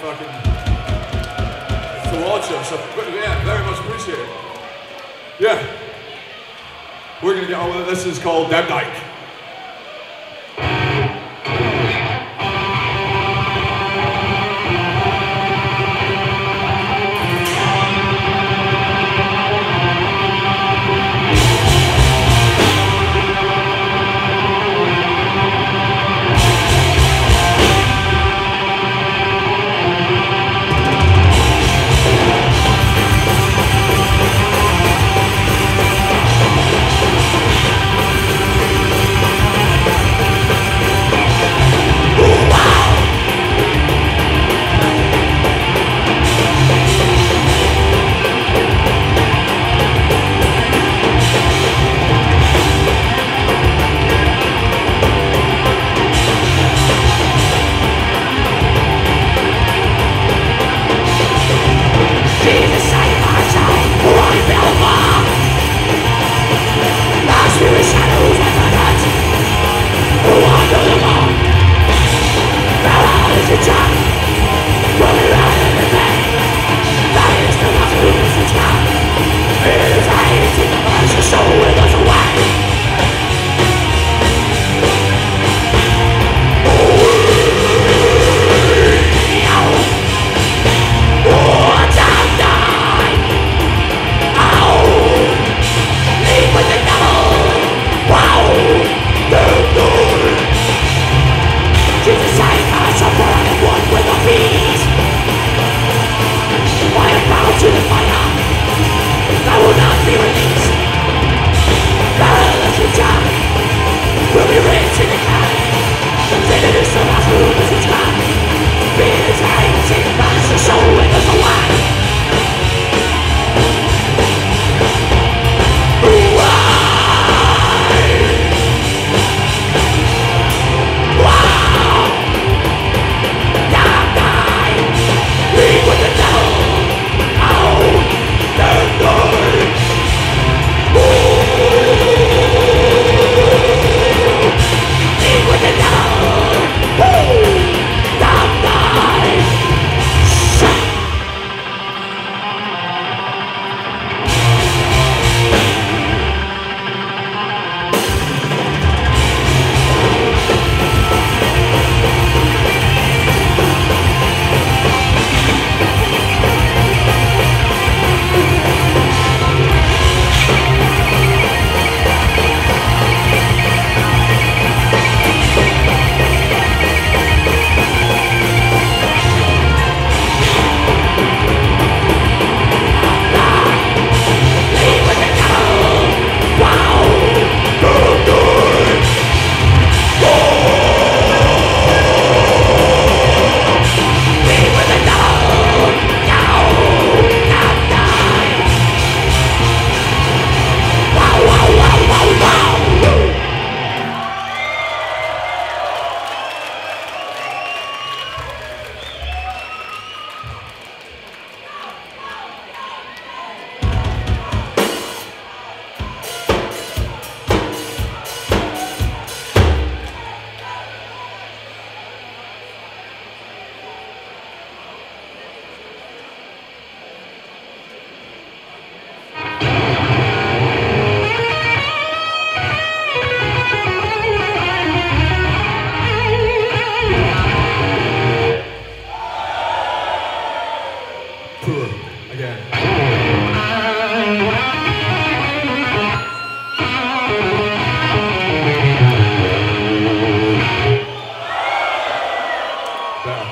for fucking to watch us. I- Yeah, very much appreciate it. Yeah, we're gonna get on with it. This is called Demdike.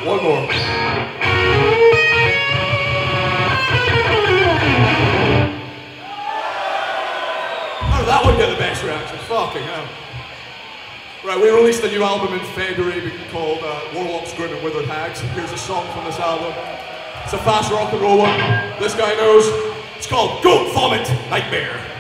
One more. How did that one get the best reaction? Fucking hell. Right, we released a new album in February called uh, Warlocks, Grim and Withered Hags. Here's a song from this album. It's a fast rock and roll one. This guy knows. It's called Goat Vomit Nightmare.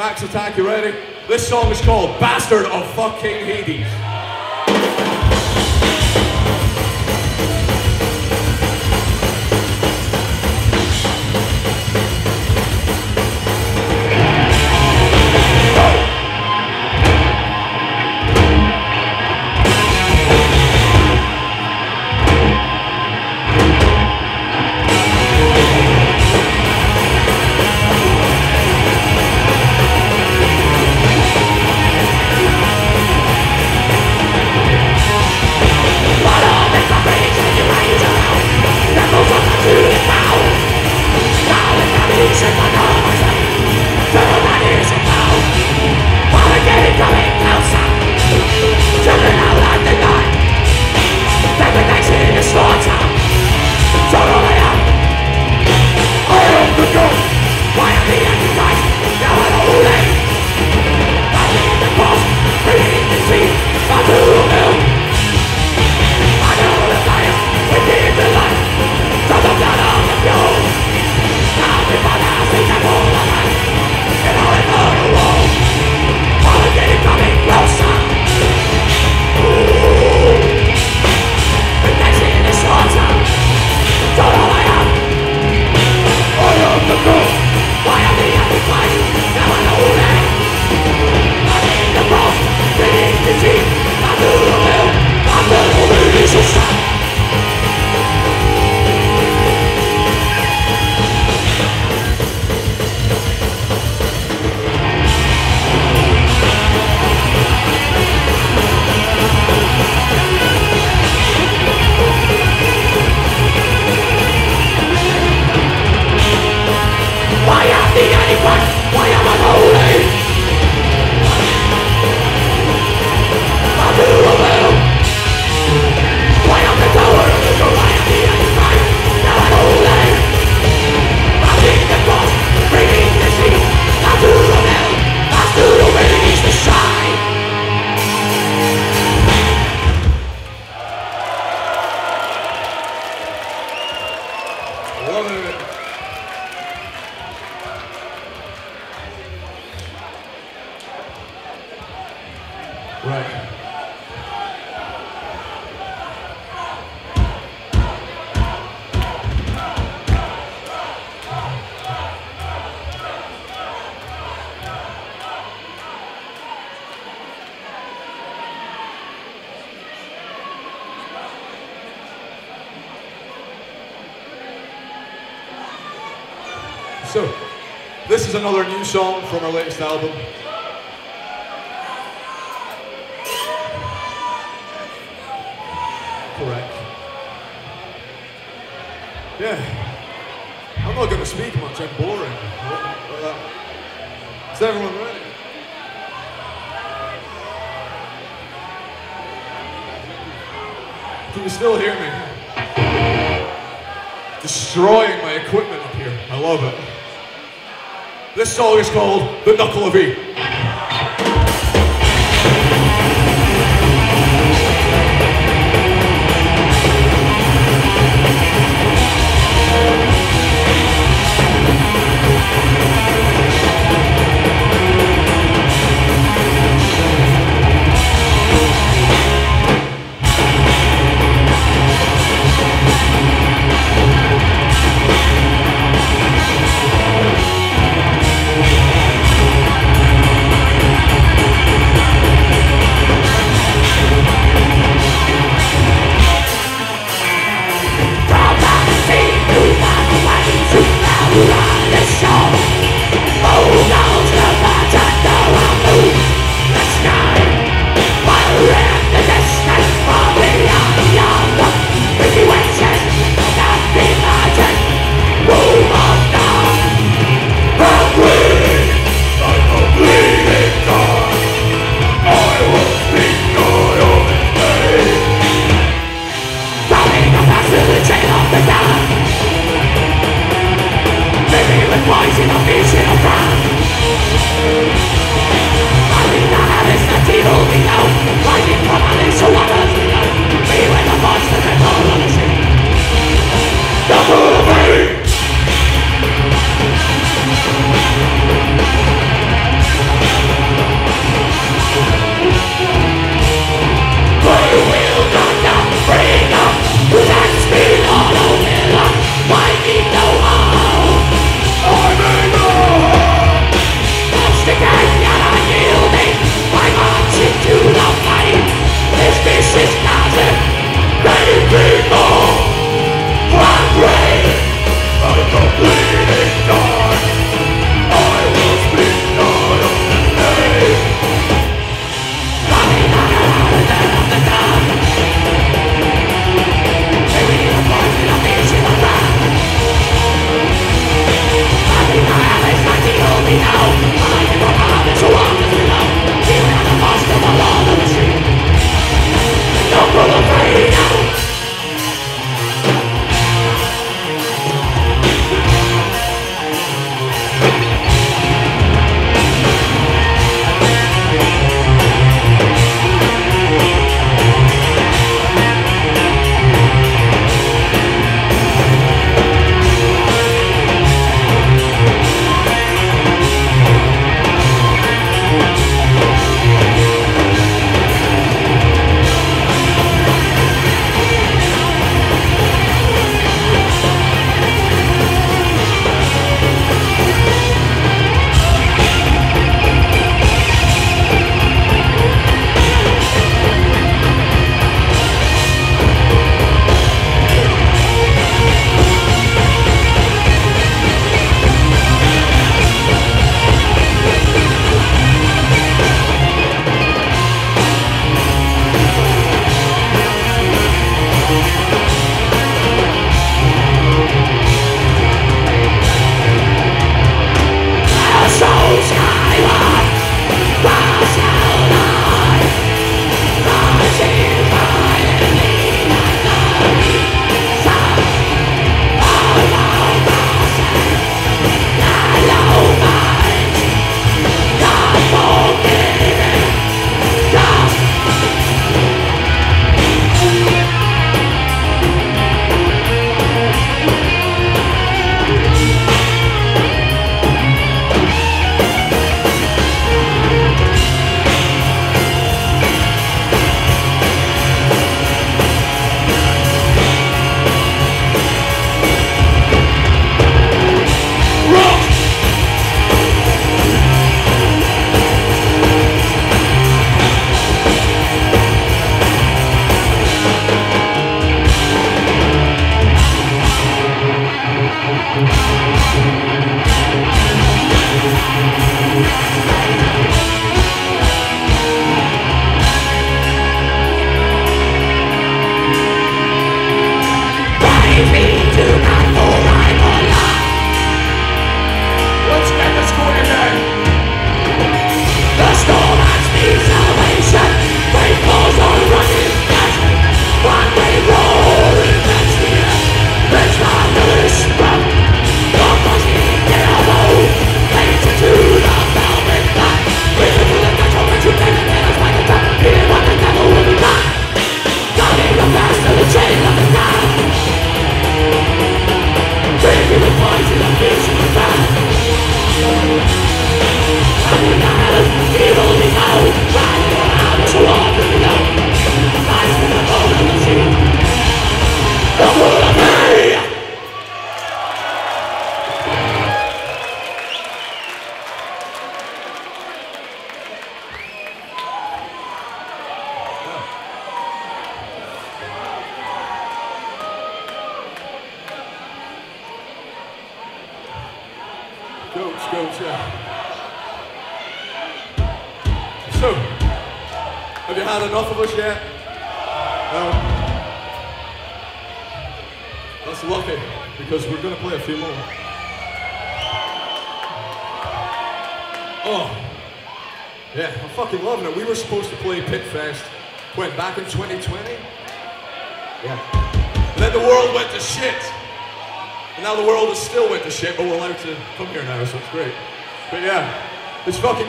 Max Attack, you ready? This song is called Bastard of Fucking Hades. So, this is another new song from our latest album. Correct. Yeah. I'm not going to speak much, I'm boring. Is everyone ready? Can you still hear me? Destroying my equipment up here. I love it. This song is called The Knuckle of E.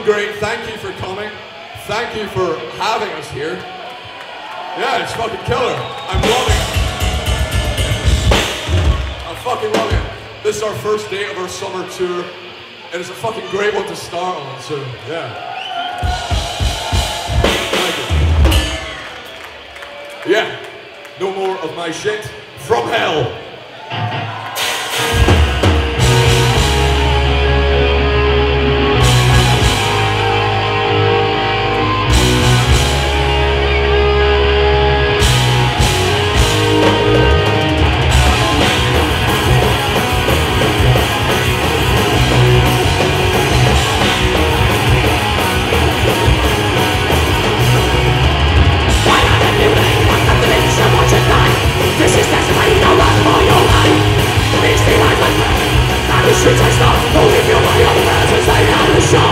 great. Thank you for coming. Thank you for having us here. Yeah, it's fucking killer. I'm loving it. I'm fucking loving it. This is our first day of our summer tour, and it's a fucking great one to start on, so yeah. Yeah, no more of my shit from hell. 哪个是真，哪个是假？都一目了然，真相。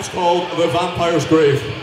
It's called The Vampire's Grave.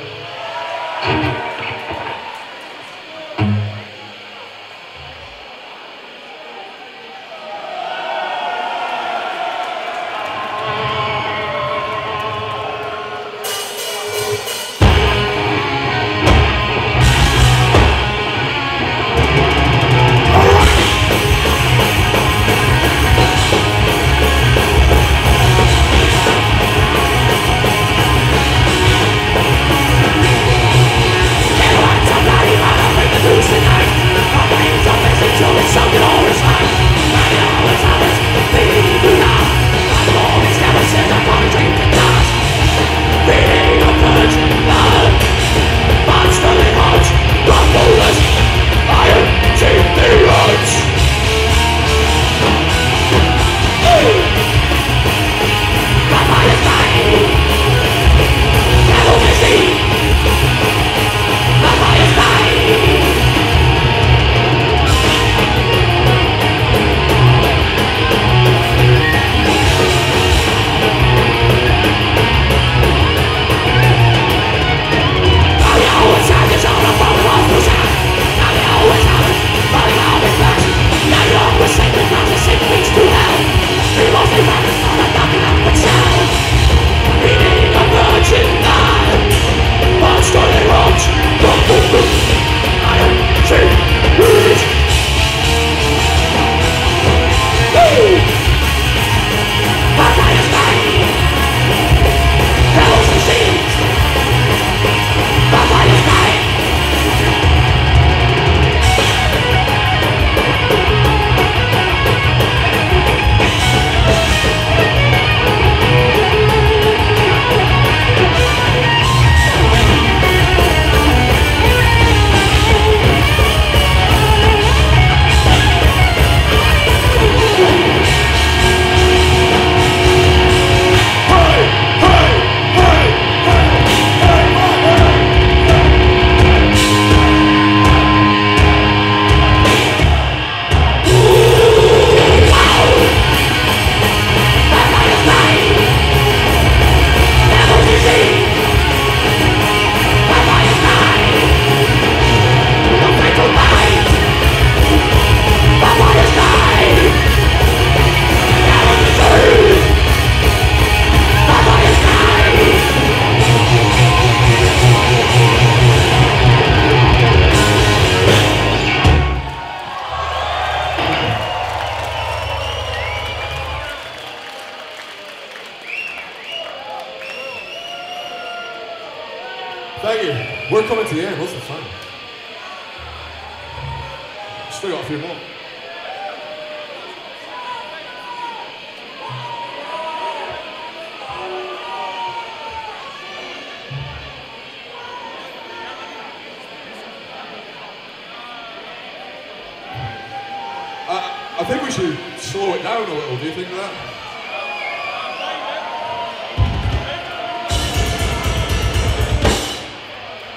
I, think we should slow it down a little. Do you think that?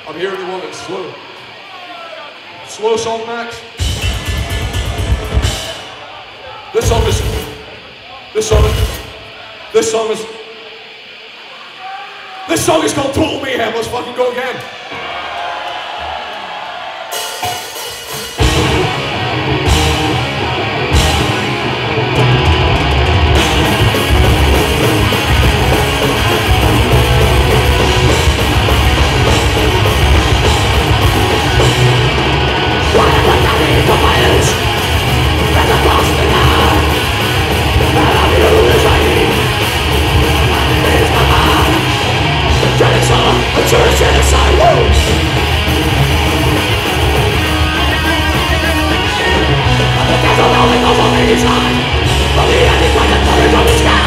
I'm hearing the one that's slow. Slow song, Max. This song is. This song is. This song is. This song is called Total Mayhem. Let's fucking go again. Culture genocide wounds! There's a time But the end is like a from the sky